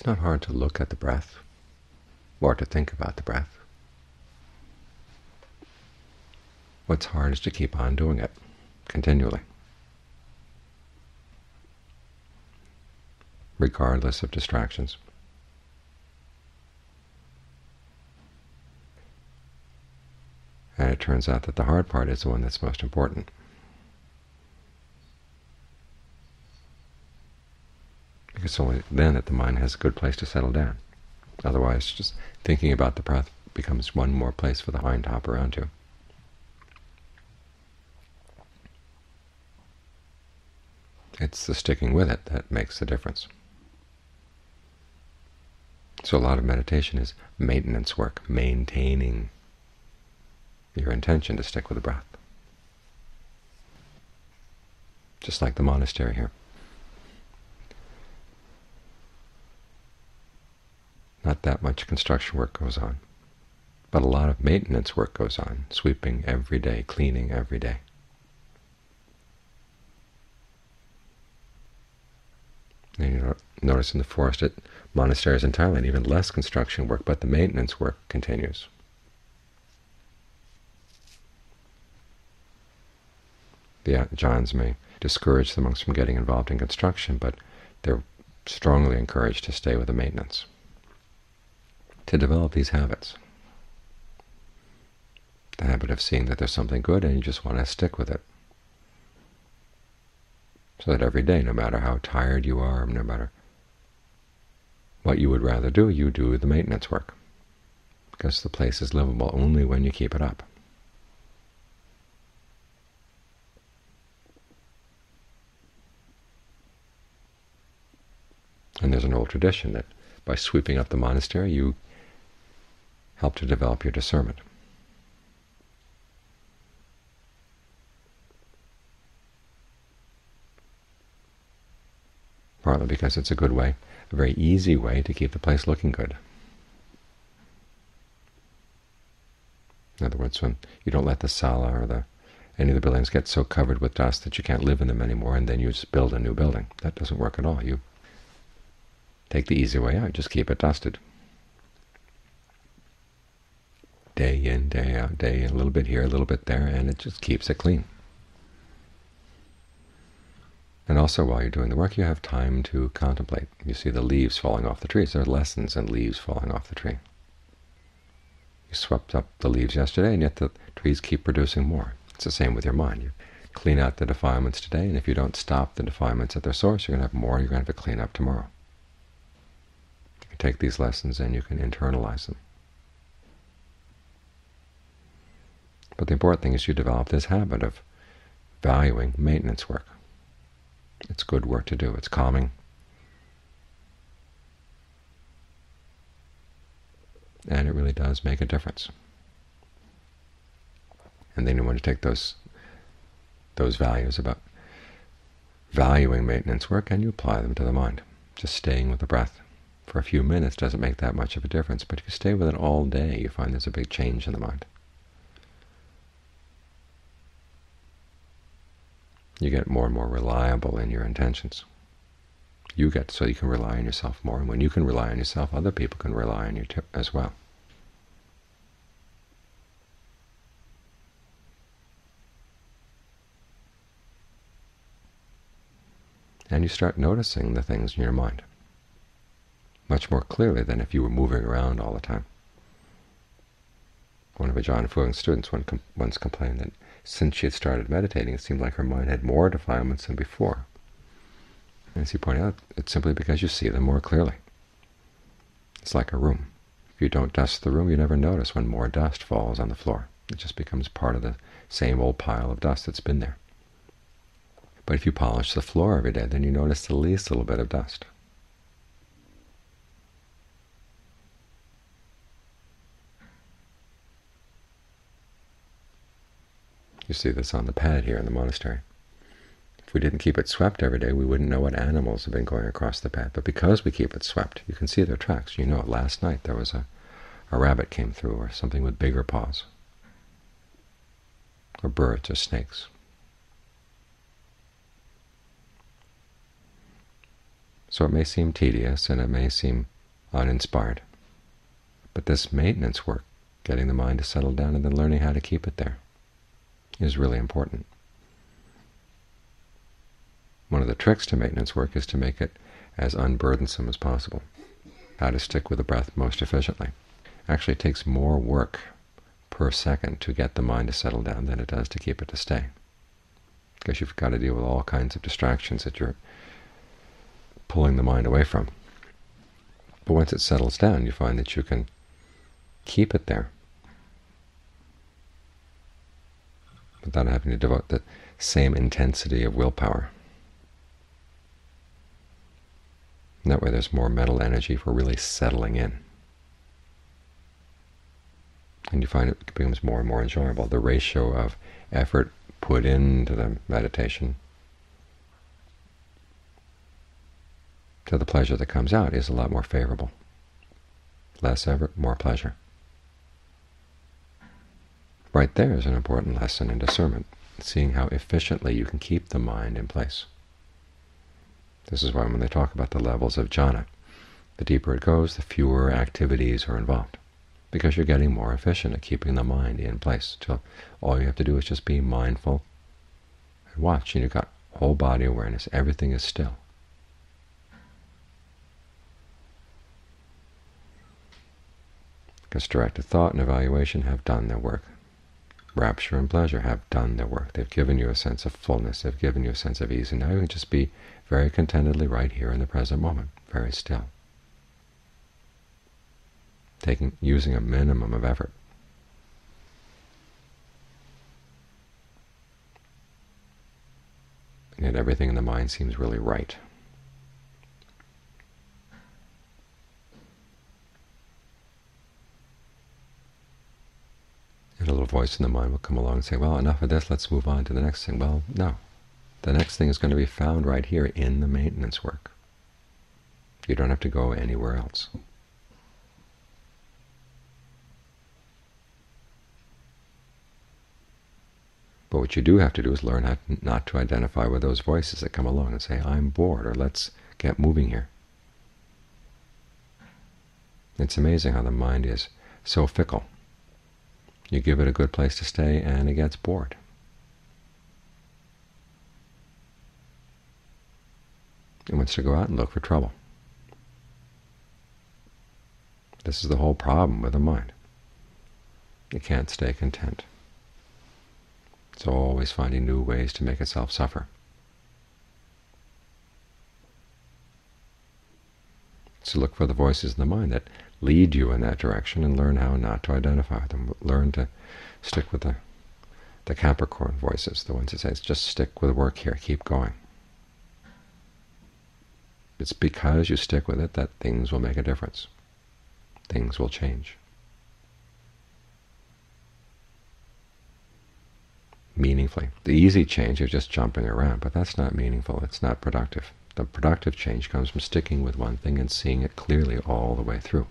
It's not hard to look at the breath or to think about the breath. What's hard is to keep on doing it continually, regardless of distractions. And it turns out that the hard part is the one that's most important. It's only then that the mind has a good place to settle down. Otherwise, just thinking about the breath becomes one more place for the mind to hop around to. It's the sticking with it that makes the difference. So a lot of meditation is maintenance work, maintaining your intention to stick with the breath. Just like the monastery here. Not that much construction work goes on, but a lot of maintenance work goes on, sweeping every day, cleaning every day. And you notice in the forest at monasteries in Thailand, even less construction work, but the maintenance work continues. The ajahns may discourage the monks from getting involved in construction, but they're strongly encouraged to stay with the maintenance to develop these habits. The habit of seeing that there's something good and you just want to stick with it. So that every day, no matter how tired you are, no matter what you would rather do, you do the maintenance work, because the place is livable only when you keep it up. And there's an old tradition that by sweeping up the monastery, you help to develop your discernment. Partly because it's a good way, a very easy way to keep the place looking good. In other words, when you don't let the sala or the any of the buildings get so covered with dust that you can't live in them anymore, and then you just build a new building. That doesn't work at all. You take the easy way out. Just keep it dusted day in, day out, day in, a little bit here, a little bit there, and it just keeps it clean. And also while you're doing the work, you have time to contemplate. You see the leaves falling off the trees. There are lessons in leaves falling off the tree. You swept up the leaves yesterday, and yet the trees keep producing more. It's the same with your mind. You clean out the defilements today, and if you don't stop the defilements at their source, you're going to have more you're going to have to clean up tomorrow. You can take these lessons and you can internalize them. But the important thing is you develop this habit of valuing maintenance work. It's good work to do. It's calming. And it really does make a difference. And then you want to take those those values about valuing maintenance work and you apply them to the mind. Just staying with the breath for a few minutes doesn't make that much of a difference, but if you stay with it all day, you find there's a big change in the mind. You get more and more reliable in your intentions. You get so you can rely on yourself more, and when you can rely on yourself, other people can rely on you as well. And you start noticing the things in your mind much more clearly than if you were moving around all the time. One of Ajaan Fuang's students once complained that since she had started meditating, it seemed like her mind had more defilements than before. And as you point out, it's simply because you see them more clearly. It's like a room. If you don't dust the room, you never notice when more dust falls on the floor. It just becomes part of the same old pile of dust that's been there. But if you polish the floor every day, then you notice the least little bit of dust. You see this on the pad here in the monastery. If we didn't keep it swept every day, we wouldn't know what animals have been going across the pad. But because we keep it swept, you can see their tracks. You know, last night there was a, a rabbit came through, or something with bigger paws, or birds or snakes. So it may seem tedious and it may seem uninspired. But this maintenance work, getting the mind to settle down and then learning how to keep it there, is really important. One of the tricks to maintenance work is to make it as unburdensome as possible, how to stick with the breath most efficiently. Actually, it takes more work per second to get the mind to settle down than it does to keep it to stay, because you've got to deal with all kinds of distractions that you're pulling the mind away from. But once it settles down, you find that you can keep it there without having to devote the same intensity of willpower. And that way there's more mental energy for really settling in. And you find it becomes more and more enjoyable. The ratio of effort put into the meditation to the pleasure that comes out is a lot more favorable. Less effort, more pleasure. Right there is an important lesson in discernment, seeing how efficiently you can keep the mind in place. This is why when they talk about the levels of jhana, the deeper it goes, the fewer activities are involved, because you're getting more efficient at keeping the mind in place. Till all you have to do is just be mindful and watch, and you've got whole body awareness. Everything is still. Because directed thought and evaluation have done their work rapture and pleasure have done their work. They've given you a sense of fullness. They've given you a sense of ease. And now you can just be very contentedly right here in the present moment, very still, taking using a minimum of effort. And yet everything in the mind seems really right. A little voice in the mind will come along and say, well, enough of this, let's move on to the next thing. Well, no. The next thing is going to be found right here in the maintenance work. You don't have to go anywhere else. But what you do have to do is learn how not to identify with those voices that come along and say, I'm bored, or let's get moving here. It's amazing how the mind is so fickle. You give it a good place to stay, and it gets bored. It wants to go out and look for trouble. This is the whole problem with the mind. It can't stay content. It's always finding new ways to make itself suffer. So look for the voices in the mind that lead you in that direction and learn how not to identify them. Learn to stick with the, the Capricorn voices, the ones that say, just stick with the work here, keep going. It's because you stick with it that things will make a difference. Things will change. Meaningfully. The easy change is just jumping around, but that's not meaningful. It's not productive. The productive change comes from sticking with one thing and seeing it clearly all the way through.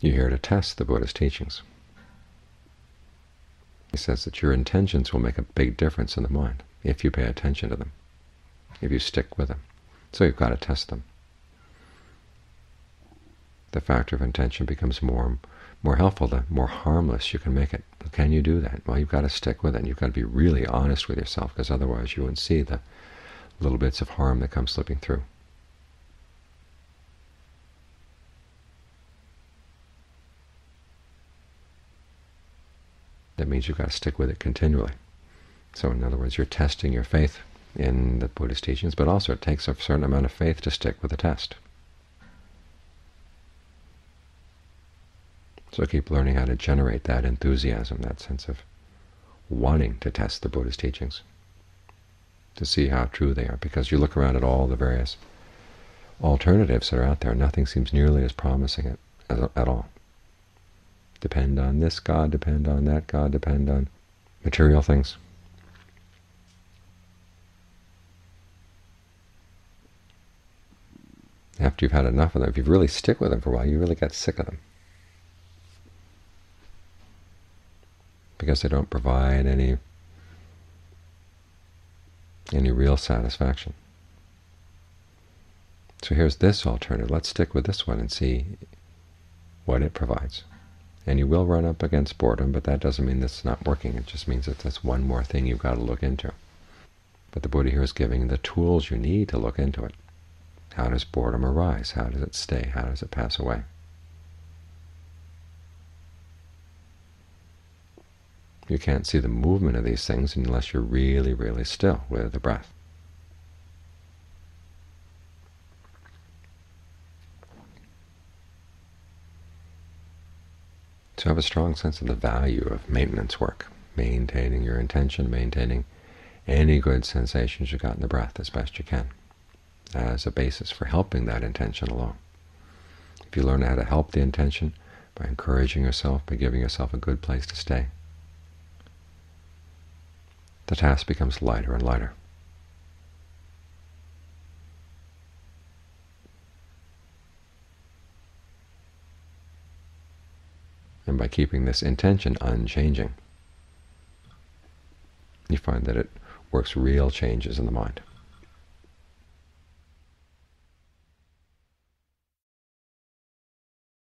You're here to test the Buddha's teachings. He says that your intentions will make a big difference in the mind if you pay attention to them, if you stick with them. So you've got to test them. The factor of intention becomes more more helpful, the more harmless you can make it. Can you do that? Well, you've got to stick with it. And you've got to be really honest with yourself, because otherwise you won't see the little bits of harm that come slipping through. That means you've got to stick with it continually. So in other words, you're testing your faith in the Buddhist teachings, but also it takes a certain amount of faith to stick with the test. So keep learning how to generate that enthusiasm, that sense of wanting to test the Buddhist teachings, to see how true they are. Because you look around at all the various alternatives that are out there, nothing seems nearly as promising at all depend on this God, depend on that God, depend on material things. After you've had enough of them, if you really stick with them for a while, you really get sick of them. Because they don't provide any any real satisfaction. So here's this alternative. Let's stick with this one and see what it provides. And you will run up against boredom, but that doesn't mean it's not working. It just means that that's one more thing you've got to look into. But the Buddha here is giving the tools you need to look into it. How does boredom arise? How does it stay? How does it pass away? You can't see the movement of these things unless you're really, really still with the breath. To have a strong sense of the value of maintenance work, maintaining your intention, maintaining any good sensations you got in the breath as best you can as a basis for helping that intention along. If you learn how to help the intention by encouraging yourself, by giving yourself a good place to stay, the task becomes lighter and lighter. By keeping this intention unchanging, you find that it works real changes in the mind.